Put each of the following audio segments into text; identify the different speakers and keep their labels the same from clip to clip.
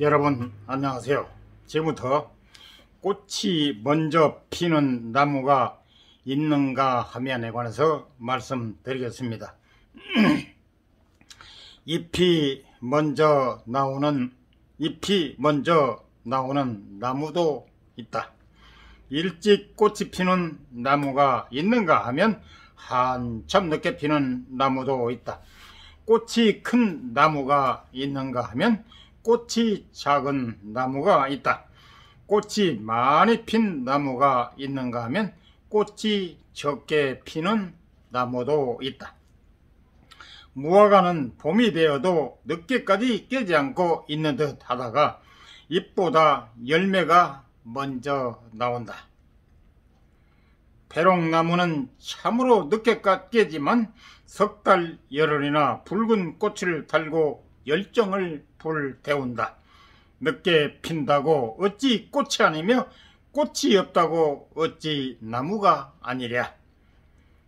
Speaker 1: 여러분 안녕하세요. 지금부터 꽃이 먼저 피는 나무가 있는가 하면에 관해서 말씀드리겠습니다. 잎이 먼저 나오는 잎이 먼저 나오는 나무도 있다. 일찍 꽃이 피는 나무가 있는가 하면 한참 늦게 피는 나무도 있다. 꽃이 큰 나무가 있는가 하면 꽃이 작은 나무가 있다. 꽃이 많이 핀 나무가 있는가 하면 꽃이 적게 피는 나무도 있다. 무화과는 봄이 되어도 늦게까지 깨지 않고 있는 듯 하다가 잎보다 열매가 먼저 나온다. 배롱나무는 참으로 늦게까지 깨지만 석 달 열흘이나 붉은 꽃을 달고 열정을 불태운다. 늦게 핀다고 어찌 꽃이 아니며 꽃이 없다고 어찌 나무가 아니랴.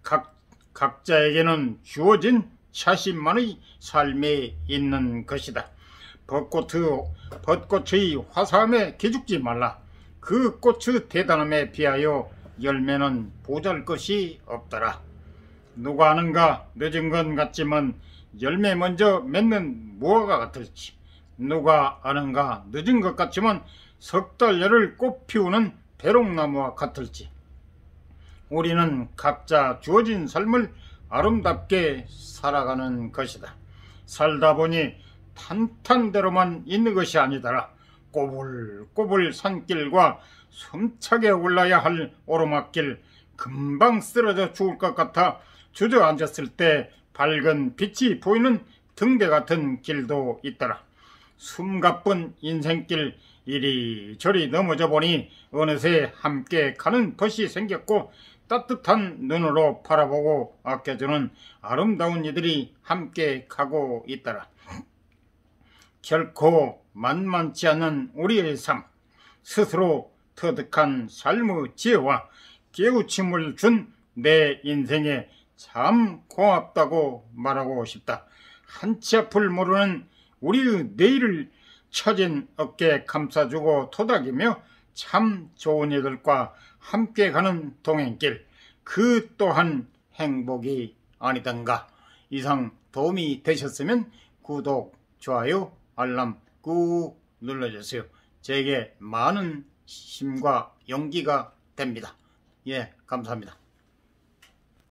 Speaker 1: 각, 각자에게는 주어진 자신만의 삶에 있는 것이다. 벚꽃, 벚꽃의 화사함에 기죽지 말라. 그 꽃의 대단함에 비하여 열매는 보잘 것이 없더라. 누가 아는가 늦은 건 같지만 열매 먼저 맺는 무화과 같을지 누가 아는가 늦은 것 같지만 석 달 열을 꽃 피우는 배롱나무와 같을지 우리는 각자 주어진 삶을 아름답게 살아가는 것이다. 살다 보니 탄탄대로만 있는 것이 아니더라. 꼬불꼬불 산길과 숨차게 올라야 할 오르막길 금방 쓰러져 죽을 것 같아 주저앉았을 때 밝은 빛이 보이는 등대 같은 길도 있더라. 숨가쁜 인생길 이리저리 넘어져 보니 어느새 함께 가는 벗이 생겼고 따뜻한 눈으로 바라보고 아껴주는 아름다운 이들이 함께 가고 있더라. 결코 만만치 않은 우리의 삶, 스스로 터득한 삶의 지혜와 깨우침을 준 내 인생에 참 고맙다고 말하고 싶다. 한치 앞을 모르는 우리의 내일을 처진 어깨에 감싸주고 토닥이며 참 좋은 이들과 함께 가는 동행길 그 또한 행복이 아니던가 이상 도움이 되셨으면 구독, 좋아요, 알람 꾹 눌러주세요. 제게 많은 힘과 용기가 됩니다. 예, 감사합니다.